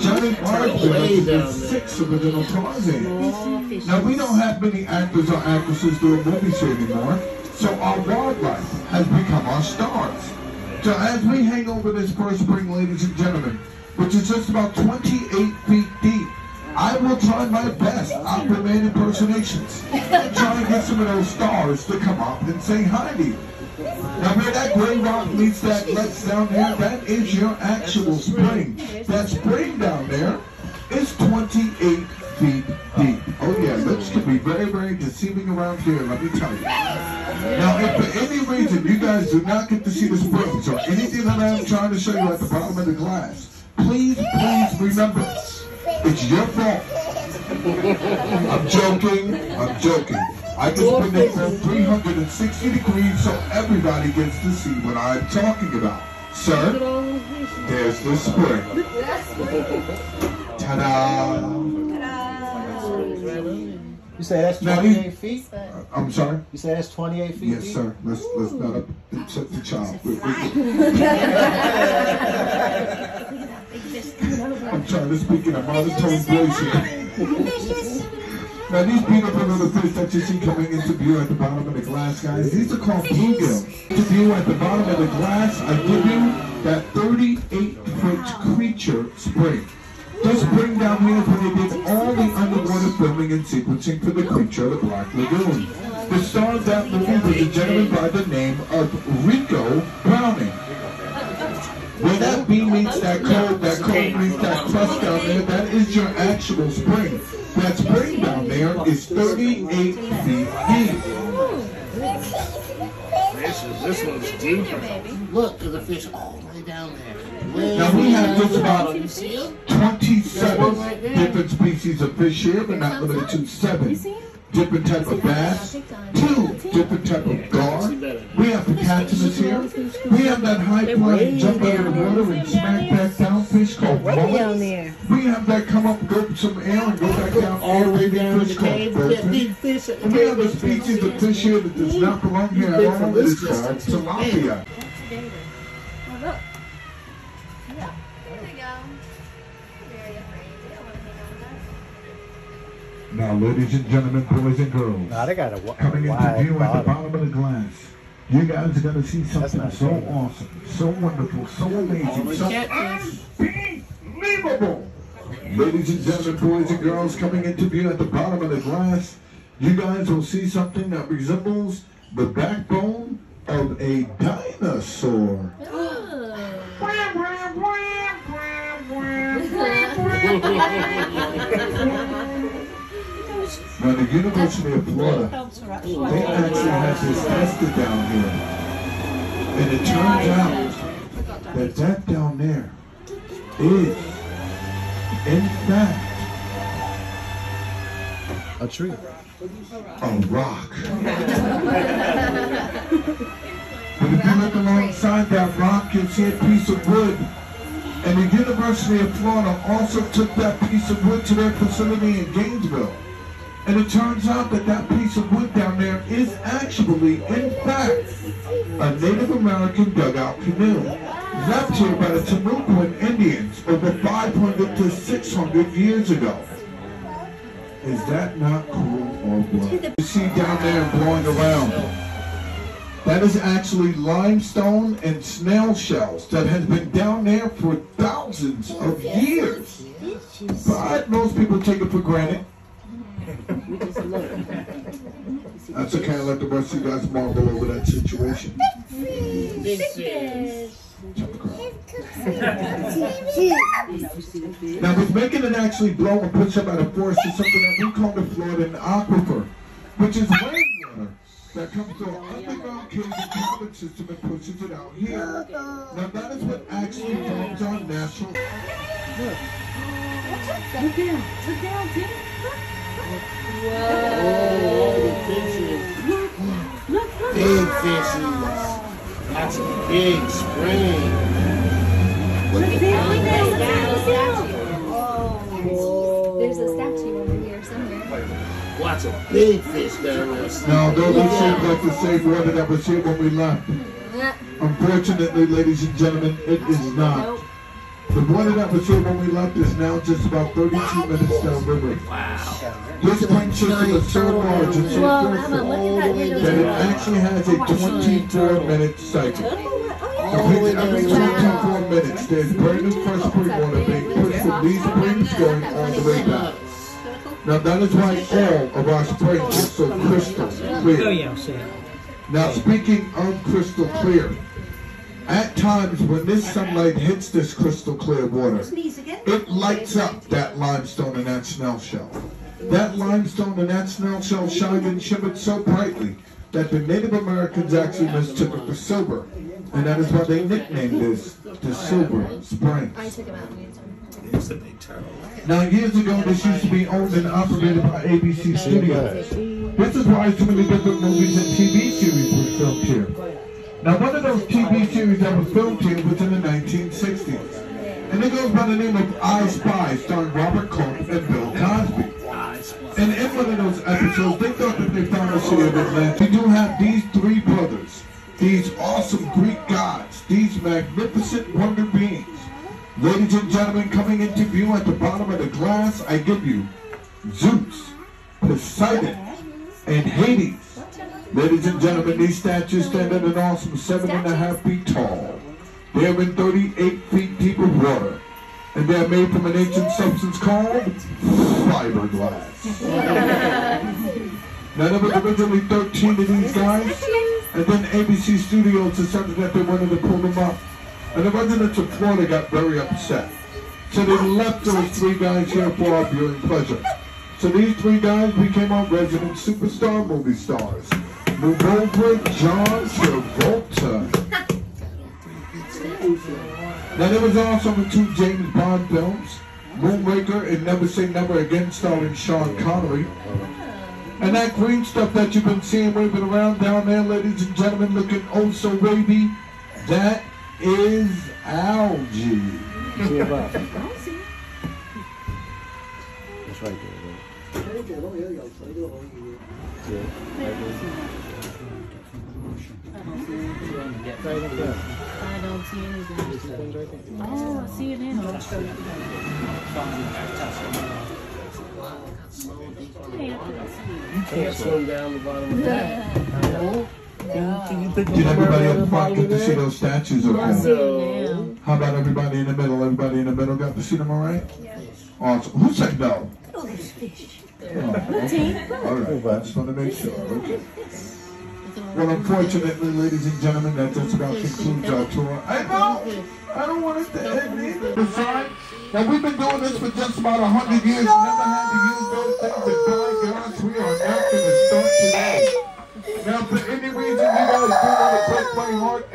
Johnny Garfield is six original Tarzan. Now, we don't have many actors or actresses doing movies here anymore, so our wildlife has become our stars. So as we hang over this first spring, ladies and gentlemen, which is just about 28 feet deep, I will try my best Aquaman impersonations. And try to get some of those stars to come up and say hi to you. Now where that gray rock meets that let's down there, that is your actual spring. That spring down there is 28 feet deep. Oh yeah, lips can be very, very deceiving around here, let me tell you. Now if for any reason you guys do not get to see the springs or anything that I'm trying to show you at the bottom of the glass, please, please remember, it's your fault. I'm joking, I'm joking. I just put it from 360 degrees so everybody gets to see what I'm talking about. Sir, there's the spring. Ta-da! You say that's 28 he- feet? Uh, I'm sorry? You say that's 28 feet Yes, sir. Let's let's not upset the child. We- we- I'm trying to speak in a monotone voice here. Now these beautiful little fish that you see coming into view at the bottom of the glass, guys, these are called bluegills. To view at the bottom of the glass, I give you that 38-foot creature spring. This spring down here is where they did all the underwater filming and sequencing for the creature of the Black Lagoon. The star of that movie was a gentleman by the name of Ricou Browning. Where that B meets that cold, that cold meets that crust down there, that is your actual spring. That spring down there is 38 feet deep. This is this one's deeper. Look, there's a fish all the way down there. Way Now we have just about there. You see him? 27 different species of fish here, but not limited to seven different type of bass, two different type of gar. We have the catchers here. We have that high flying jump out of the water and smack back down fish called mullet. We have that come up, go some air and go back down All the way down fish called cave. Yeah, bertha. big fish. And we have a species of fish here that does not belong here at all. It is called tilapia. Now, ladies and gentlemen, boys and girls, Nah, they got a, wa- coming into view at the bottom. bottom of the glass, you guys are going to see something so fair. awesome, so wonderful, so amazing, so unbelievable. Ladies and gentlemen, boys and girls, coming into view at the bottom of the glass, you guys will see something that resembles the backbone of a dinosaur. Now, the University of Florida, they actually have this tested down here. And it turns out that that down there is, in fact, A tree. a rock. But if you look alongside that rock, you'll see a piece of wood. And the University of Florida also took that piece of wood to their facility in Gainesville. And it turns out that that piece of wood down there is actually, in fact, a Native American dugout canoe left here by the Timucuan Indians over 500 to 600 years ago. Is that not cool or what? You see down there blowing around. That is actually limestone and snail shells that has been down there for thousands of years. But most people take it for granted. That's okay, I'll let the rest of you guys marvel over that situation. Big fish. Now, with making it actually blow and push up out of force is something that we call the Floridan aquifer, which is rainwater that comes through an underground cave and cavern system and pushes it out here. Now, that is what actually forms our natural. Oh, the fishes. Big fishes. That's a big spring. There's a statue over here somewhere. Lots of big fish down there. Now, those who seem like the same water that was here when we left. Unfortunately, ladies and gentlemen, it is not. The water that was here when we left is now just about 32 minutes downriver. Wow. This spring system is so large and so Well, beautiful Emma, look at that that it actually has a 24 minute cycle. Every, every 24 minutes, there's brand new fresh spring water being pushed from these springs going all the way back. Now that is why all of our springs are so crystal Oh, clear. yeah, I'll see it. Now speaking of crystal clear, at times when this sunlight hits this crystal clear water, it lights up that limestone and that snail shell. That limestone and that snail shell shined and shimmered so brightly that the Native Americans actually mistook it for silver. And that is why they nicknamed this the Silver Spring. I took him out and used him. It's the big turtle. Now, years ago, this used to be owned and operated by ABC Studios. This is why so many different movies and TV series were filmed here. Now, one of those TV series that was filmed here was in the 1960s. And it goes by the name of I Spy, starring Robert Culp and Bill Cosby. And in one of those episodes, they thought that they found a city of Atlantis. We do have these three brothers, these awesome Greek gods, these magnificent wonder beings. Ladies and gentlemen, coming into view at the bottom of the glass, I give you Zeus, Poseidon, and Hades. Ladies and gentlemen, these statues stand at an awesome seven and a half feet tall. They are in 38 feet deep of water, and they are made from an ancient substance called fiberglass. now, there was originally 13 of these guys, and then ABC Studios decided that they wanted to pull them up. And the residents of Florida got very upset. So they left those three guys here for our viewing pleasure. So these three guys became our resident superstar movie stars. Move over John Travolta. Now there was also the two James Bond films, Moonraker and Never Say Never Again starring Sean Connery. And that green stuff that you've been seeing waving around down there, ladies and gentlemen, looking oh so wavy, that is algae. See it, Bob? It's right there, right? Yeah, right there. Right up there. I don't see anything. This thing right there. Oh, I see it now. Can't swim down the bottom of that. Did everybody up front get to see those statues I okay? see it now. How about everybody in the middle? Everybody in the middle got to see them all right? Awesome. Who said no? Oh, okay. All right. I just want to make sure. Okay. Well, unfortunately, ladies and gentlemen, that just about concludes our tour. I know. I don't want it to end either. Besides, now we've been doing this for just about a hundred years. Never had to use those things. And by gosh, we are not going to start today. Now, for any reason you guys do want to break my heart